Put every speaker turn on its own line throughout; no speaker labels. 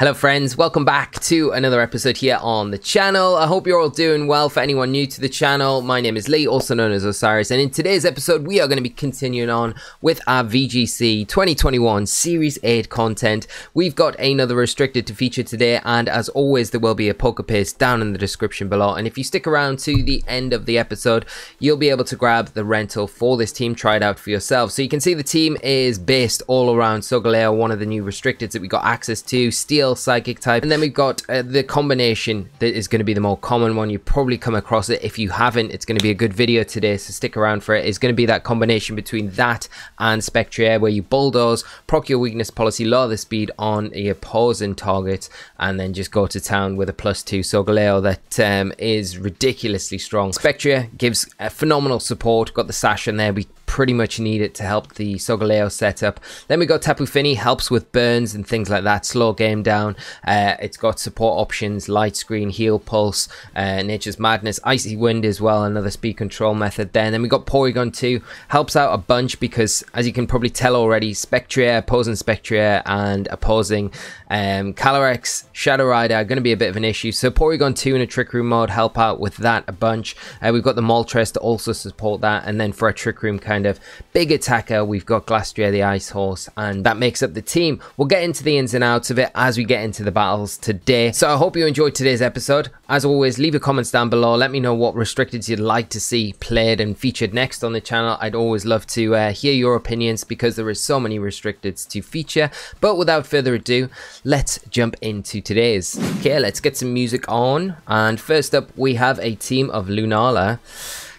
Hello friends, welcome back to another episode here on the channel. I hope you're all doing well. For anyone new to the channel, my name is Lee, also known as Osirus, and in today's episode we are going to be continuing on with our VGC 2021 Series 8 content. We've got another restricted to feature today, and as always there will be a Pokepaste down in the description below, and if you stick around to the end of the episode, you'll be able to grab the rental for this team, try it out for yourself. So you can see the team is based all around Solgaleo, one of the new restricteds that we got access to, Steel psychic type. And then we've got uh, the combination that is going to be the more common one. You probably come across it. If you haven't, it's going to be a good video today, so stick around for it. It's going to be that combination between that and Spectrier, where you bulldoze, proc your weakness policy, lower the speed on your opposing target, and then just go to town with a plus two Solgaleo that um, is ridiculously strong. Spectrier gives a phenomenal support. Got the sash in there. We pretty much need it to help the Solgaleo setup. Then we got Tapu Fini, helps with burns and things like that, slow game down. Uh, it's got support options, light screen, heal pulse, uh, Nature's Madness, Icy Wind as well, another speed control method there. And then we got Porygon 2, helps out a bunch because as you can probably tell already, Spectrier, opposing Spectrier and opposing um, Calyrex, Shadow Rider are going to be a bit of an issue. So Porygon 2 in a Trick Room mode help out with that a bunch. Uh, we've got the Moltres to also support that. And then for a Trick Room kind of big attacker, we've got Glastrier the Ice Horse. And that makes up the team. We'll get into the ins and outs of it as we get into the battles today. So I hope you enjoyed today's episode. As always, leave your comments down below. Let me know what restricteds you'd like to see played and featured next on the channel. I'd always love to uh, hear your opinions because there is so many restricteds to feature. But without further ado, let's jump into today's. Okay, let's get some music on. And first up, we have a team of Lunala,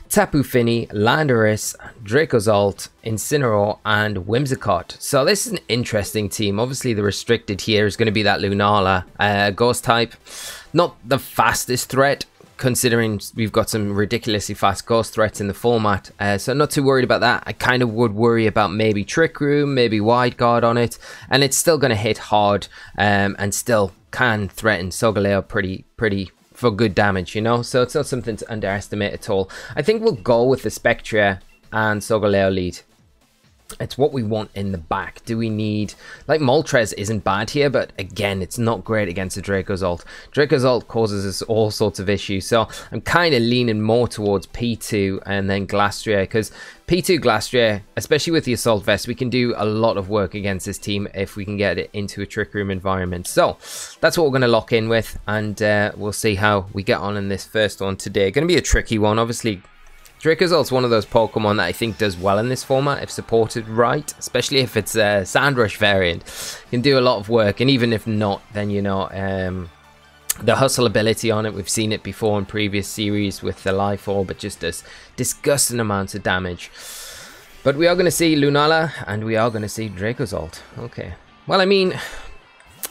Tapu Fini, Landorus, Dracozolt, Incineroar, and Whimsicott. So this is an interesting team. Obviously, the restricted here is going to be that Lunala uh, Ghost type. Not the fastest threat, considering we've got some ridiculously fast ghost threats in the format. Uh, so not too worried about that. I kind of would worry about maybe Trick Room, maybe Wide Guard on it, and it's still going to hit hard um, and still can threaten Solgaleo pretty, pretty for good damage, you know? So it's not something to underestimate at all. I think we'll go with the Spectrier and Solgaleo lead it's what we want in the back. Do we need like Moltres isn't bad here, but again, it's not great against a Dracozolt. Dracozolt causes us all sorts of issues, so I'm kind of leaning more towards P2 and then Glastrier because P2 Glastrier, especially with the Assault Vest, we can do a lot of work against this team if we can get it into a Trick Room environment. So that's what we're going to lock in with, and uh, we'll see how we get on in this first one today. Going to be a tricky one, obviously Dracozolt one of those Pokemon that I think does well in this format if supported right, especially if it's a Sandrush variant. can do a lot of work, and even if not, then you know um, the hustle ability on it. We've seen it before in previous series with the Life Orb, but just does disgusting amounts of damage. But we are going to see Lunala, and we are going to see Dracozolt. Okay. Well, I mean,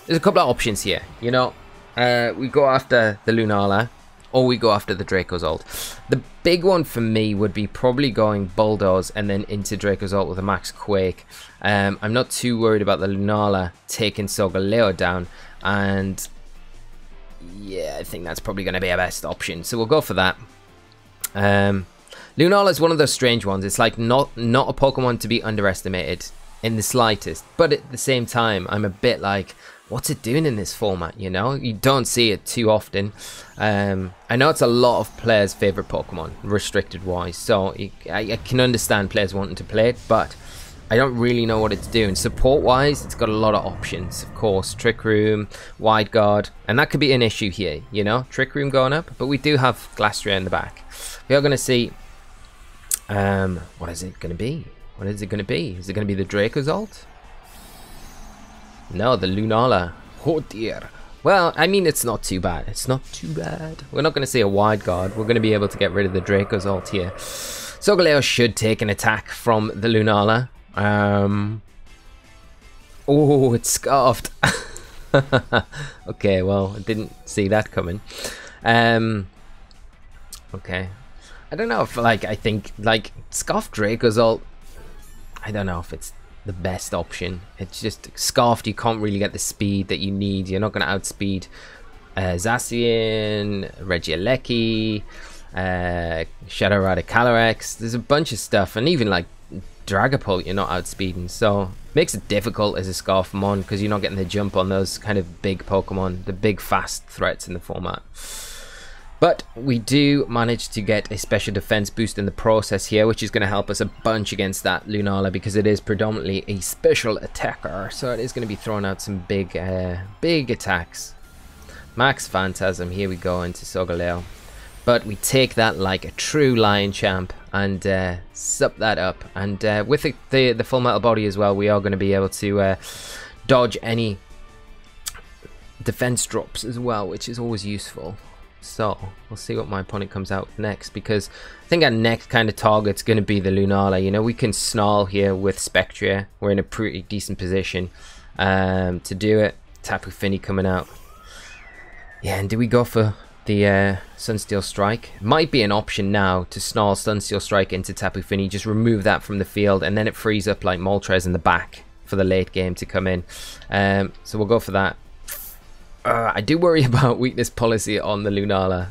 there's a couple of options here. You know, uh, we go after the Lunala or we go after the Dracozolt. The big one for me would be probably going Bulldoze and then into Dracozolt with a Max Quake. Um, I'm not too worried about the Lunala taking Solgaleo down, and yeah, I think that's probably going to be our best option. So we'll go for that. Um, Lunala is one of those strange ones. It's like not not a Pokemon to be underestimated in the slightest, but at the same time, I'm a bit like what's it doing in this format, you know? You don't see it too often. Um, I know it's a lot of players' favourite Pokemon, restricted wise, so I, I, can understand players wanting to play it, but I don't really know what it's doing. Support wise, it's got a lot of options, of course. Trick Room, Wide Guard, and that could be an issue here, you know? Trick Room going up, but we do have Glastrier in the back. We are going to see, um, what is it going to be? What is it going to be? Is it going to be the Dracozolt? No, the Lunala. Oh dear. Well, I mean, it's not too bad. It's not too bad. We're not going to see a wide guard. We're going to be able to get rid of the Dracozolt here. Solgaleo should take an attack from the Lunala. Um, oh, it's scarfed. okay, well, I didn't see that coming. Um, okay. I don't know if, like, I think, like, Scarf Dracozolt, I don't know if it's the best option. It's just Scarfed, you can't really get the speed that you need. You're not going to outspeed uh, Zacian, Regieleki, uh, Shadow Rider Calyrex. There's a bunch of stuff, and even like Dragapult you're not outspeeding. So makes it difficult as a Scarfamon because you're not getting the jump on those kind of big Pokemon, the big fast threats in the format. But we do manage to get a special defense boost in the process here, which is going to help us a bunch against that Lunala because it is predominantly a special attacker. So it is going to be throwing out some big, uh, big attacks. Max Phantasm, here we go into Solgaleo. But we take that like a true Lion Champ and uh, sup that up. And uh, with the, the, the, full metal body as well, we are going to be able to uh, dodge any defense drops as well, which is always useful. So, we'll see what my opponent comes out next, because I think our next kind of target's going to be the Lunala. You know, we can snarl here with Spectrier. We're in a pretty decent position um, to do it. Tapu Fini coming out. Yeah, and do we go for the uh, Sunsteel Strike? Might be an option now to snarl Sunsteel Strike into Tapu Fini. Just remove that from the field, and then it frees up like Moltres in the back for the late game to come in. Um, so we'll go for that. Uh, I do worry about weakness policy on the Lunala.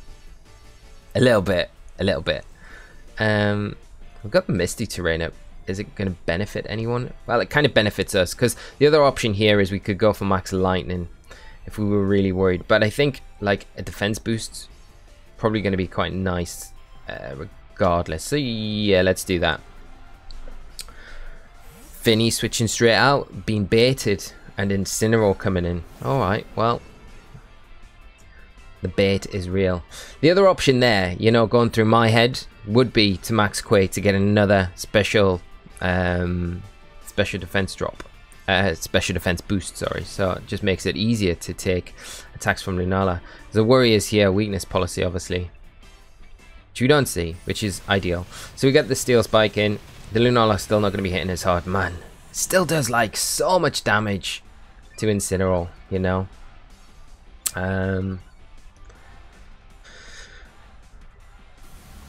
A little bit. A little bit. Um, we've got Misty Terrain up. Is it going to benefit anyone? Well, it kind of benefits us because the other option here is we could go for Max Lightning if we were really worried. But I think like a defense boost probably going to be quite nice uh, regardless. So yeah, let's do that. Fini switching straight out, being baited, and Incineroar coming in. Alright, well, the bait is real. The other option there, you know, going through my head, would be to max Quake to get another special um, special defense drop. Uh, special defense boost, sorry. So it just makes it easier to take attacks from Lunala. The worry is here, weakness policy, obviously. Which we don't see, which is ideal. So we get the Steel Spike in. The Lunala still not going to be hitting as hard. Man, still does like so much damage to Incineroar, you know. Um,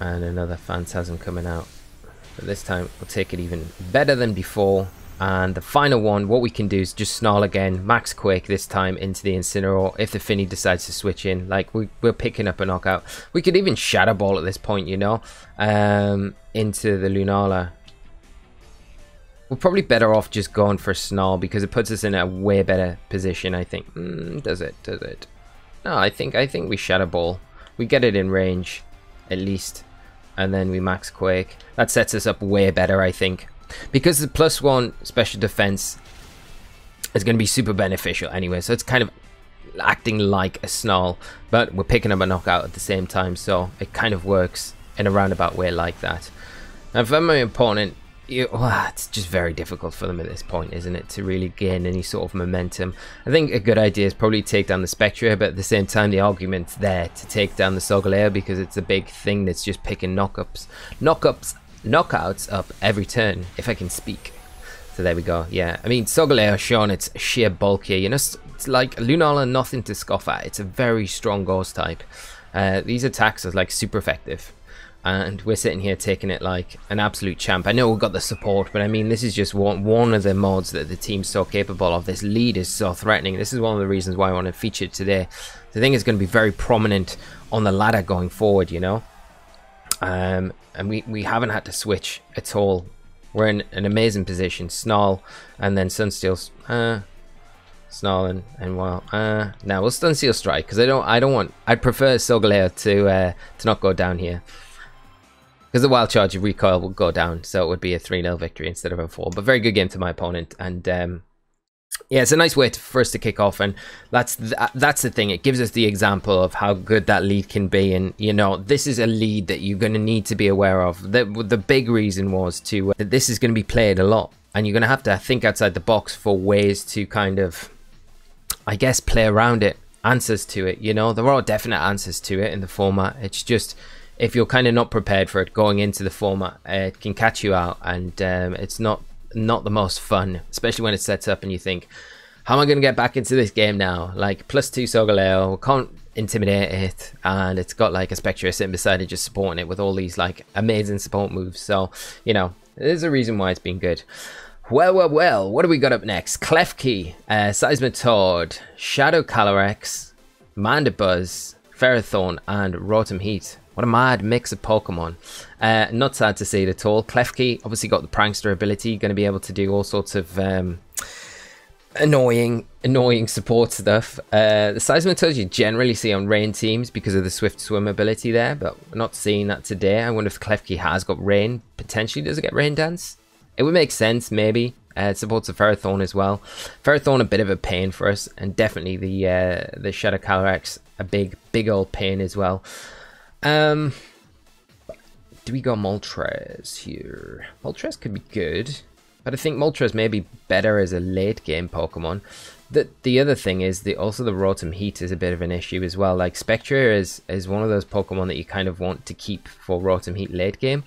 and another Phantasm coming out. But this time we'll take it even better than before. And the final one, what we can do is just snarl again, max quake this time into the Incineroar if the Fini decides to switch in. Like, we, are picking up a knockout. We could even Shadow Ball at this point, you know, um, into the Lunala. We're probably better off just going for Snarl because it puts us in a way better position, I think. Mm, does it? Does it? No, I think I think we Shadow Ball. We get it in range, at least and then we max Quake. That sets us up way better, I think. Because the plus one special defense is going to be super beneficial anyway, so it's kind of acting like a snarl, but we're picking up a knockout at the same time, so it kind of works in a roundabout way like that. Now, for my opponent, you, well, it's just very difficult for them at this point, isn't it, to really gain any sort of momentum. I think a good idea is probably take down the Spectra, but at the same time, the argument's there to take down the Solgaleo because it's a big thing that's just picking knockups, knockups, knockouts up every turn, if I can speak. So there we go. Yeah, I mean, Solgaleo Sean, its sheer bulk here. You know, it's like Lunala, nothing to scoff at. It's a very strong ghost type. Uh, these attacks are like super effective and we're sitting here taking it like an absolute champ. I know we've got the support, but I mean, this is just one, one of the mods that the team's so capable of. This lead is so threatening. This is one of the reasons why I want to feature it today. The thing is going to be very prominent on the ladder going forward, you know? Um, and we, we haven't had to switch at all. We're in an amazing position. Snarl and then Sunsteel. Uh, Snarl and, and well, uh, now we'll Sunsteel Strike because I don't I don't want I'd prefer Solgaleo to uh, to not go down here. Because the wild charge of recoil will go down, so it would be a 3 0 victory instead of a 4. But very good game to my opponent. And um, yeah, it's a nice way to, for us to kick off. And that's th that's the thing. It gives us the example of how good that lead can be. And, you know, this is a lead that you're going to need to be aware of. The, the big reason was to uh, that this is going to be played a lot. And you're going to have to think outside the box for ways to kind of, I guess, play around it. Answers to it. You know, there are definite answers to it in the format. It's just if you're kind of not prepared for it going into the format, it can catch you out, and um, it's not not the most fun, especially when it sets up and you think, how am I going to get back into this game now? Like plus two Solgaleo, can't intimidate it, and it's got like a Spectra sitting beside it, just supporting it with all these like amazing support moves. So you know, there's a reason why it's been good. Well, well, well, what do we got up next? Klefki, uh, Seismitoad, Shadow Calyrex, Mandibuzz, Ferrothorn, and Rotom Heat. What a mad mix of Pokemon. Uh, not sad to see it at all. Klefki obviously got the prankster ability, going to be able to do all sorts of um, annoying, annoying support stuff. Uh, the Seismitoad you generally see on rain teams because of the swift swim ability there, but not seeing that today. I wonder if Klefki has got rain. Potentially does it get rain dance? It would make sense, maybe. Uh, it supports the Ferrothorn as well. Ferrothorn a bit of a pain for us, and definitely the uh, the Shadow Calyrex a big, big old pain as well. Um, do we go Moltres here? Moltres could be good, but I think Moltres may be better as a late game Pokemon. The the other thing is the also the Rotom Heat is a bit of an issue as well. Like Spectra is is one of those Pokemon that you kind of want to keep for Rotom Heat late game.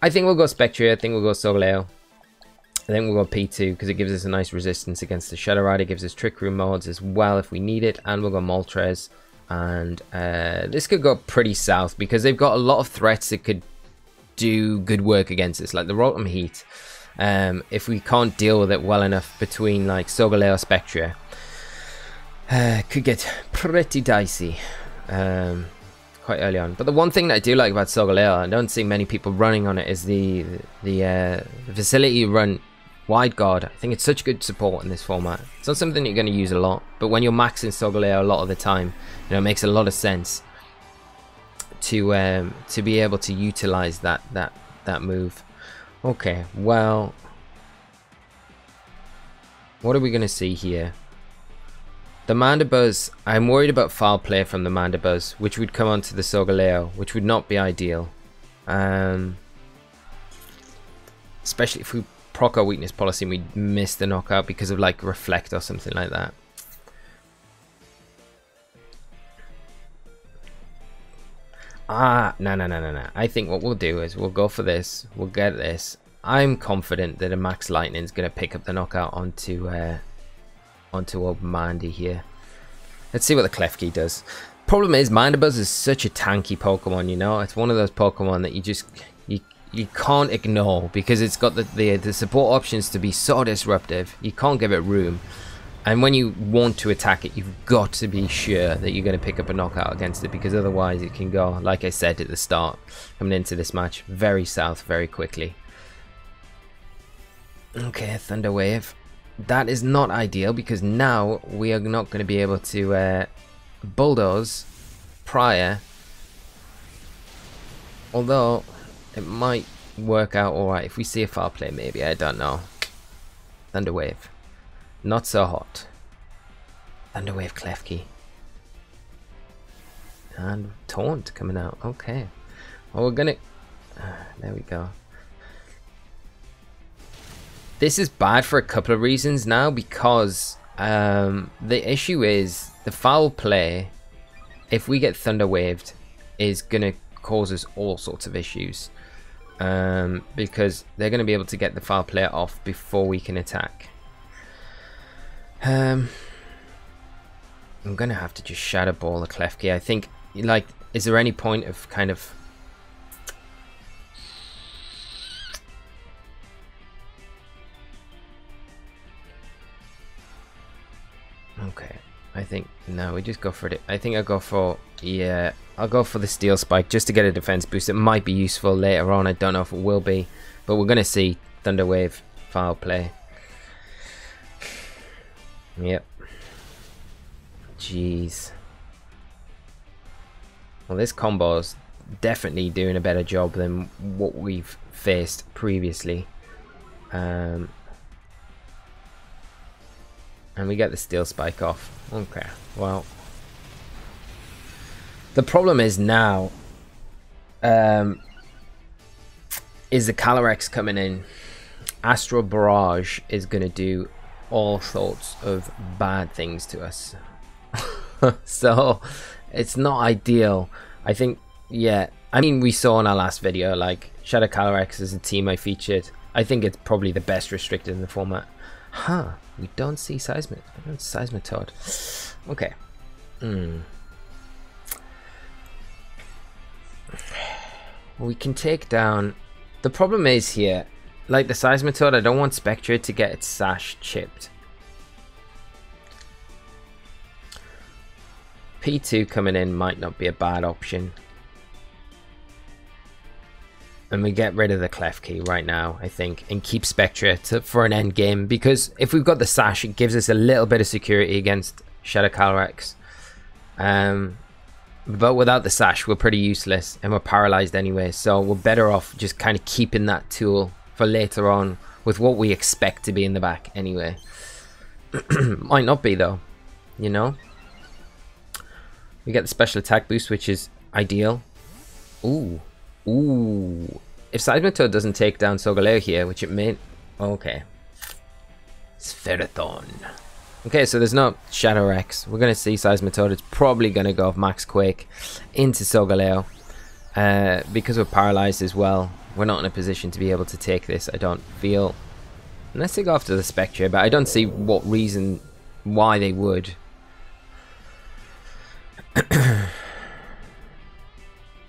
I think we'll go Spectra. I think we'll go Solgaleo. I think we'll go P2 because it gives us a nice resistance against the Shadow Rider. It gives us Trick Room mods as well if we need it. And we'll go Moltres. And uh, this could go pretty south because they've got a lot of threats that could do good work against us, like the Rotom Heat. Um, if we can't deal with it well enough between like Solgaleo Spectra, uh, could get pretty dicey um, quite early on. But the one thing that I do like about Solgaleo, I don't see many people running on it, is the the, uh, facility run Wide Guard, I think it's such good support in this format. It's not something you're going to use a lot, but when you're maxing Solgaleo a lot of the time, you know, it makes a lot of sense to um, to be able to utilize that that that move. Okay, well, what are we going to see here? The Mandibuzz, I'm worried about foul play from the Mandibuzz, which would come onto the Solgaleo, which would not be ideal. Um, especially if we proc our weakness policy and we miss the knockout because of like reflect or something like that. Ah, no, no, no, no, no. I think what we'll do is we'll go for this. We'll get this. I'm confident that a Max Lightning is going to pick up the knockout onto uh, onto old Mandy here. Let's see what the Klefki does. Problem is, Mandibuzz is such a tanky Pokemon, you know? It's one of those Pokemon that you just you can't ignore because it's got the, the, the support options to be so disruptive. You can't give it room. And when you want to attack it, you've got to be sure that you're going to pick up a knockout against it because otherwise it can go, like I said at the start, coming into this match, very south very quickly. Okay, Thunder Wave. That is not ideal because now we are not going to be able to uh, bulldoze prior. Although it might work out alright if we see a foul play maybe, I don't know. Thunderwave. Not so hot. Thunderwave Klefki. And Taunt coming out. Okay. Well, we're gonna... There we go. This is bad for a couple of reasons now because um, the issue is the foul play, if we get Thunder Waved, is going to cause us all sorts of issues um, because they're going to be able to get the foul player off before we can attack. Um, I'm going to have to just shadow ball the Klefki. I think, like, is there any point of kind of no, we just go for it. I think I'll go for, yeah, I'll go for the Steel Spike just to get a defense boost. It might be useful later on. I don't know if it will be, but we're going to see Thunder Wave foul play. Yep. Jeez. Well, this combo is definitely doing a better job than what we've faced previously. Um, and we get the steel spike off. Okay, well. The problem is now, um, is the Calyrex coming in. Astral Barrage is going to do all sorts of bad things to us. so, it's not ideal. I think, yeah, I mean, we saw in our last video, like, Shadow Calyrex is a team I featured. I think it's probably the best restricted in the format. Huh. We don't see Seismit. We don't. Okay. Hmm. We can take down... The problem is here, like the Seismitoad, I don't want Spectre to get its sash chipped. P2 coming in might not be a bad option. And we get rid of the Klefki right now, I think, and keep Spectra to, for an end game because if we've got the Sash, it gives us a little bit of security against Shadow Calyrex. Um, but without the Sash, we're pretty useless and we're paralyzed anyway, so we're better off just kind of keeping that tool for later on with what we expect to be in the back anyway. Might not be though, you know? We get the special attack boost, which is ideal. Ooh. Ooh. If Seismitoad doesn't take down Solgaleo here, which it may... Okay. Ferrothorn. Okay, so there's no Shadow Rex. We're going to see Seismitoad. It's probably going to go off Max Quake into Solgaleo. Uh, because we're paralyzed as well, we're not in a position to be able to take this, I don't feel. Unless they go after the Spectre, but I don't see what reason why they would. but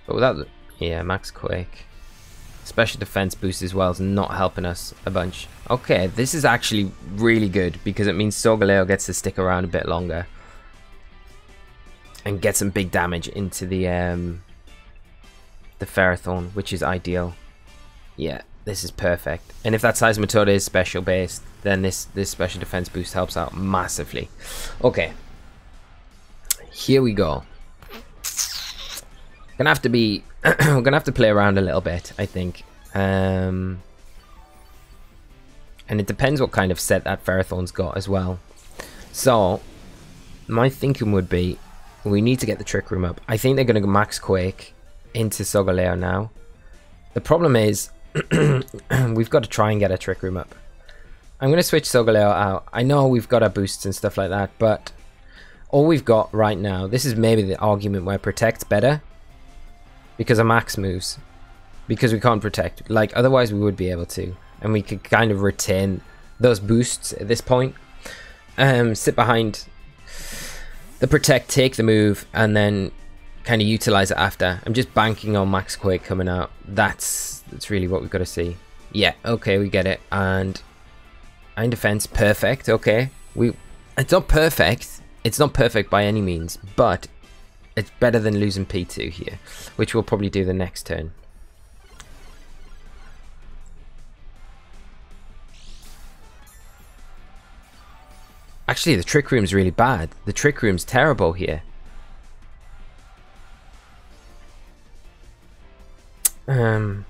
without. Yeah, Max Quake. Special defense boost as well is not helping us a bunch. Okay, this is actually really good because it means Solgaleo gets to stick around a bit longer. And get some big damage into the um, the Ferrothorn, which is ideal. Yeah, this is perfect. And if that Seismitoad is special based, then this, this special defense boost helps out massively. Okay. Here we go. Gonna have to be we're gonna have to play around a little bit, I think. Um, and it depends what kind of set that Ferrothorn's got as well. So, my thinking would be, we need to get the Trick Room up. I think they're gonna go Max Quake into Solgaleo now. The problem is, we've got to try and get a Trick Room up. I'm gonna switch Solgaleo out. I know we've got our boosts and stuff like that, but all we've got right now, this is maybe the argument where Protect's better because a max moves. Because we can't protect. Like, otherwise we would be able to. And we could kind of retain those boosts at this point. Um, sit behind the protect, take the move, and then kind of utilize it after. I'm just banking on Max Quake coming out. That's that's really what we've got to see. Yeah, okay, we get it. And Iron Defense, perfect. Okay, we. It's not perfect. It's not perfect by any means, but it's better than losing P2 here, which we'll probably do the next turn. Actually, the Trick Room's really bad. The Trick Room's terrible here. Um...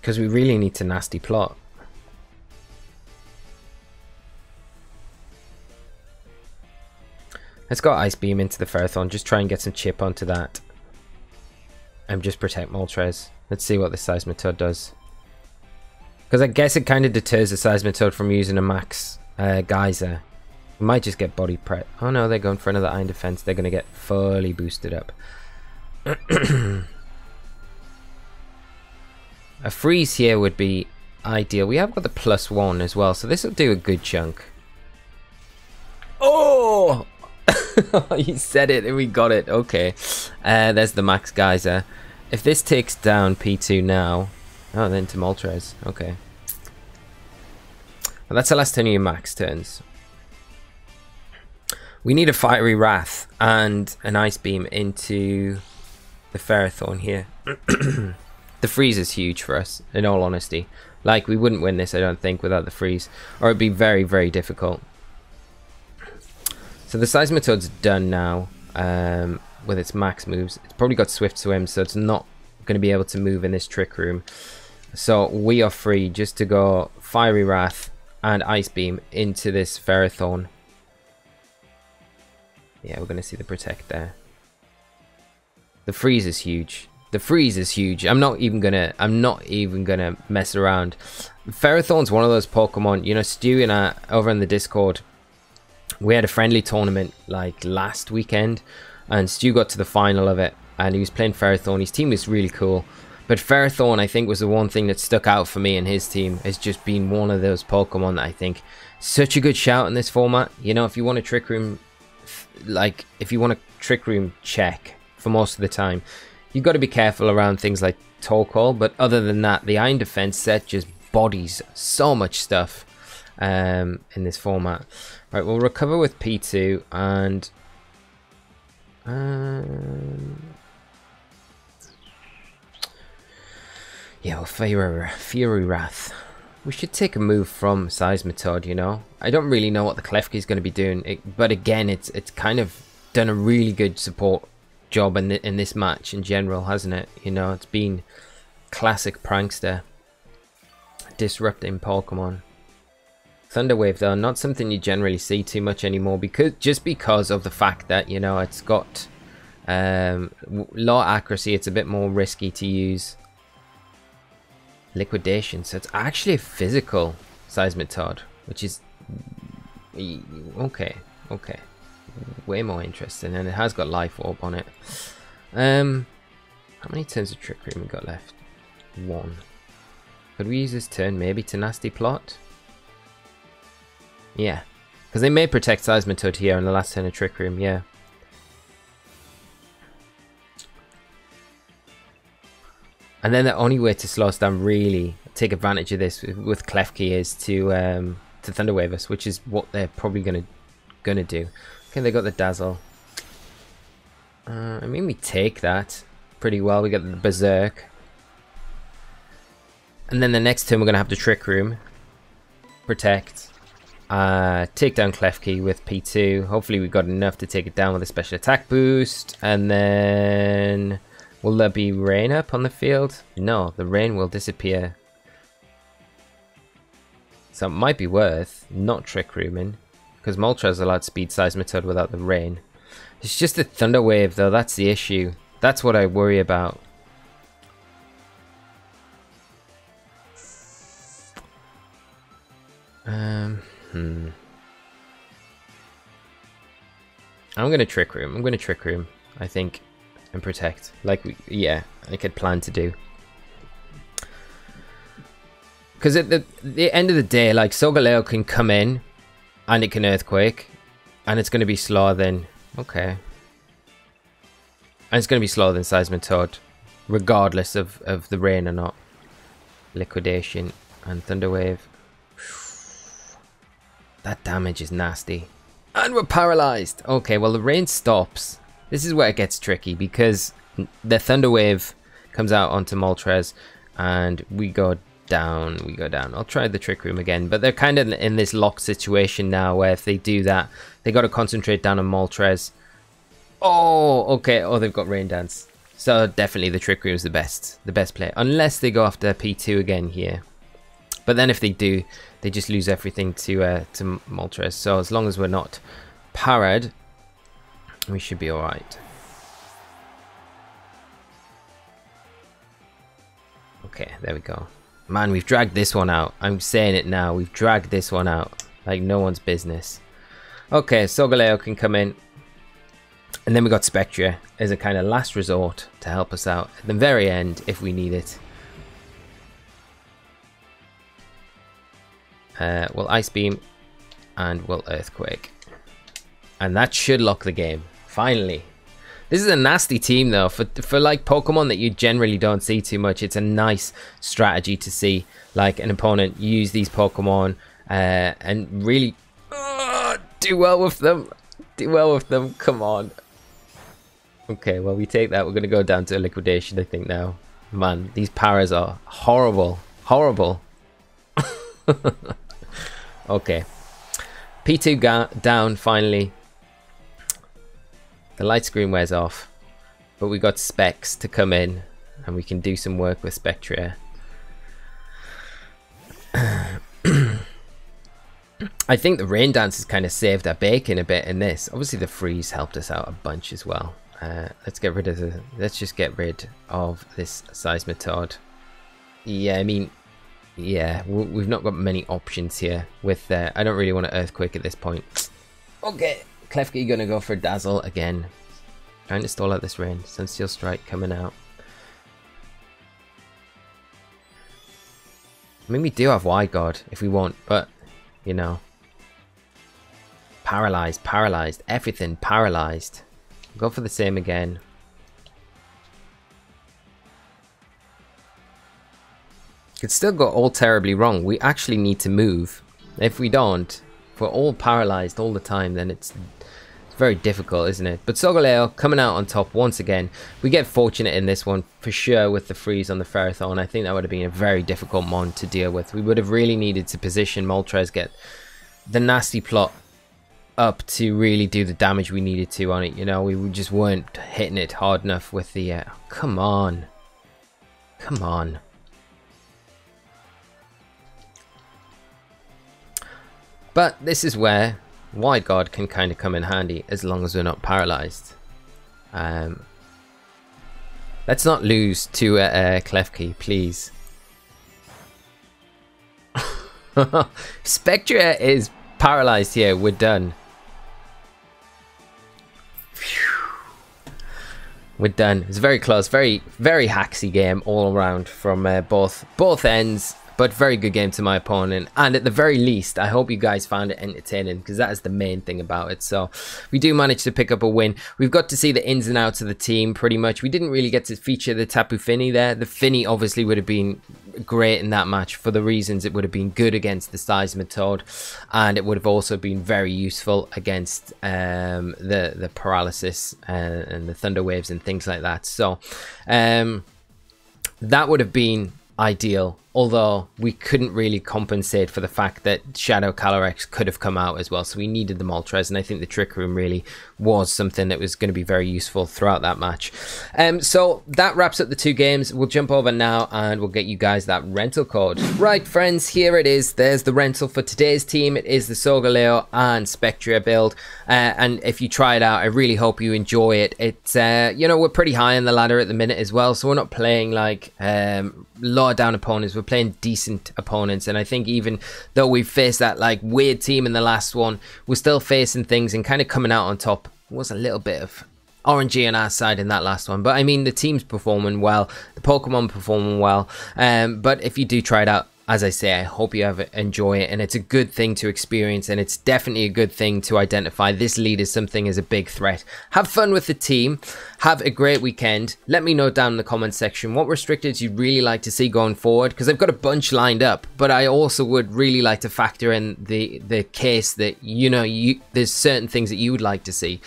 Because we really need to nasty plot. Let's go Ice Beam into the Ferrothorn. Just try and get some chip onto that. And just protect Moltres. Let's see what the Seismitoad does. Because I guess it kind of deters the Seismitoad from using a max uh, Geyser. We might just get Body Press. Oh no, they're going for another Iron Defense. They're going to get fully boosted up. a freeze here would be ideal. We have got the plus one as well, so this will do a good chunk. Oh! you said it and we got it. Okay. Uh, there's the Max Geyser. If this takes down P2 now... Oh, then to Moltres. Okay. Well, that's the last turn of your Max turns. We need a Fiery Wrath and an Ice Beam into the Ferrothorn here. the freeze is huge for us, in all honesty. Like, we wouldn't win this, I don't think, without the freeze. Or it'd be very, very difficult. So the Seismitoad's done now um, with its max moves. It's probably got Swift Swim, so it's not going to be able to move in this Trick Room. So we are free just to go Fiery Wrath and Ice Beam into this Ferrothorn. Yeah, we're going to see the Protect there. The freeze is huge. The freeze is huge. I'm not even gonna. I'm not even gonna mess around. Ferrothorn's one of those Pokemon. You know, Stu and I over in the Discord we had a friendly tournament like last weekend and Stu got to the final of it and he was playing Ferrothorn. His team was really cool. But Ferrothorn, I think, was the one thing that stuck out for me and his team has just been one of those Pokemon that I think such a good shout in this format. You know, if you want a Trick Room, like, if you want a Trick Room check for most of the time, you've got to be careful around things like Torkoal. But other than that, the Iron Defense set just bodies so much stuff um, in this format. Right, we'll recover with P2 and... Um, Yo, Fury, Fiery Wrath. We should take a move from Seismitoad, you know? I don't really know what the Klefki is going to be doing, it, but again, it's it's kind of done a really good support job in, the, in this match in general, hasn't it? You know, it's been classic prankster. Disrupting Pokemon. Thunderwave though, not something you generally see too much anymore because just because of the fact that, you know, it's got um, low accuracy, it's a bit more risky to use. Liquidation, so it's actually a physical Seismitoad, which is okay, okay, way more interesting, and it has got Life Orb on it. Um, how many turns of Trick Room we got left? One. Could we use this turn maybe to Nasty Plot? Yeah. Because they may protect Seismitoad here in the last turn of Trick Room, yeah. And then the only way to slow us down really, take advantage of this with Klefki is to um, to Thunderwave us, which is what they're probably gonna gonna do. Okay, they got the Dazzle. Uh, I mean, we take that pretty well. We got the Berserk. And then the next turn we're going to have the Trick Room. Protect. Uh, take down Klefki with P2. Hopefully we've got enough to take it down with a special attack boost. And then... Will there be rain up on the field? No, the rain will disappear. So it might be worth not Trick Rooming. Because Moltres allowed speed Seismitoad without the rain. It's just a Thunder Wave though, that's the issue. That's what I worry about. Um, hmm. I'm gonna trick room. I'm gonna trick room. I think, and protect. Like, we, yeah, I could plan to do. Because at the, the end of the day, like Solgaleo can come in, and it can earthquake, and it's gonna be slower than okay. And it's gonna be slower than Seismitoad, regardless of of the rain or not. Liquidation and Thunderwave. That damage is nasty. And we're paralyzed. Okay, well the rain stops. This is where it gets tricky because the Thunder Wave comes out onto Moltres and we go down, we go down. I'll try the Trick Room again, but they're kind of in this locked situation now where if they do that, they got to concentrate down on Moltres. Oh, okay. Oh, they've got Rain Dance. So definitely the Trick Room is the best, the best play. Unless they go after P2 again here. But then if they do, they just lose everything to uh, to Moltres. So as long as we're not parried, we should be alright. Okay, there we go. Man, we've dragged this one out. I'm saying it now. We've dragged this one out like no one's business. Okay, Solgaleo can come in. And then we got Spectra as a kind of last resort to help us out at the very end if we need it. Uh, we'll Ice Beam and we'll Earthquake. And that should lock the game. Finally. This is a nasty team though. For, for like Pokemon that you generally don't see too much, it's a nice strategy to see like an opponent use these Pokemon uh, and really uh, do well with them. Do well with them. Come on. Okay, well we take that. We're going to go down to a liquidation I think now. Man, these powers are horrible. Horrible. Okay. P2 down finally. The light screen wears off. But we got specs to come in and we can do some work with Spectra. I think the rain dance has kind of saved our bacon a bit in this. Obviously the freeze helped us out a bunch as well. Uh, let's get rid of the, let's just get rid of this Seismitoad. Yeah, I mean, yeah, we've not got many options here with, uh, I don't really want to Earthquake at this point. Okay, Klefki gonna go for Dazzle again. Trying to stall out this rain. Sunsteel Strike coming out. I mean, we do have Wide Guard if we want, but, you know. Paralyzed, paralyzed, everything paralyzed. Go for the same again. Could still go all terribly wrong. We actually need to move. If we don't, if we're all paralyzed all the time, then it's very difficult, isn't it? But Solgaleo coming out on top once again. We get fortunate in this one for sure with the freeze on the Ferrothorn. I think that would have been a very difficult mon to deal with. We would have really needed to position Moltres, get the nasty plot up to really do the damage we needed to on it. You know, we just weren't hitting it hard enough with the... Uh, come on. Come on. But this is where Wide Guard can kind of come in handy as long as we're not paralyzed. Um, let's not lose to a, uh, Klefki, please. Spectra is paralyzed here. We're done. We're done. It's very close. Very, very haxy game all around from uh, both both ends but very good game to my opponent. And at the very least, I hope you guys found it entertaining because that is the main thing about it. So we do manage to pick up a win. We've got to see the ins and outs of the team pretty much. We didn't really get to feature the Tapu Fini there. The Fini obviously would have been great in that match for the reasons it would have been good against the Seismitoad and it would have also been very useful against um, the, the paralysis and, uh, and the thunder waves and things like that. So um, that would have been ideal although we couldn't really compensate for the fact that Shadow Calyrex could have come out as well. So we needed the Moltres, and I think the Trick Room really was something that was going to be very useful throughout that match. Um, so that wraps up the two games. We'll jump over now and we'll get you guys that rental code. Right, friends, here it is. There's the rental for today's team. It is the Solgaleo and Spectrier build. Uh, and if you try it out, I really hope you enjoy it. It's, uh, you know, we're pretty high on the ladder at the minute as well. So we're not playing like um, lower down opponents. We're playing decent opponents. And I think even though we faced that like weird team in the last one, we're still facing things and kind of coming out on top. Was a little bit of RNG on our side in that last one. But I mean, the team's performing well, the Pokemon performing well. Um, but if you do try it out, as I say, I hope you have enjoy it, and it's a good thing to experience, and it's definitely a good thing to identify this lead as something as a big threat. Have fun with the team, have a great weekend. Let me know down in the comments section what restricted you'd really like to see going forward, because I've got a bunch lined up, but I also would really like to factor in the the case that you know you there's certain things that you would like to see.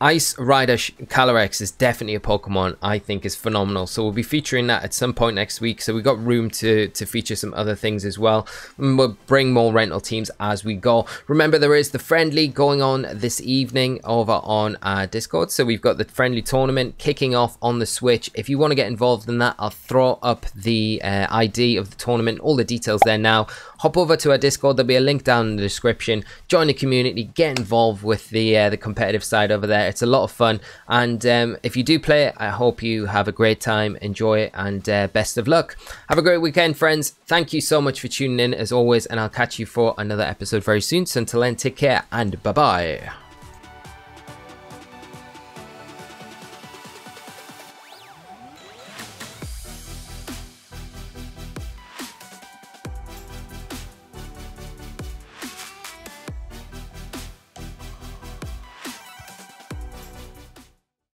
Ice Rider Calyrex is definitely a Pokemon I think is phenomenal. So we'll be featuring that at some point next week. So we've got room to, to feature some other things as well. We'll bring more rental teams as we go. Remember, there is the friendly going on this evening over on our Discord. So we've got the friendly tournament kicking off on the Switch. If you want to get involved in that, I'll throw up the uh, ID of the tournament, all the details there now. Hop over to our Discord. There'll be a link down in the description. Join the community. Get involved with the uh, the competitive side over there. It's a lot of fun. And um, if you do play it, I hope you have a great time. Enjoy it and uh, best of luck. Have a great weekend, friends. Thank you so much for tuning in as always. And I'll catch you for another episode very soon. So until then, take care and bye bye.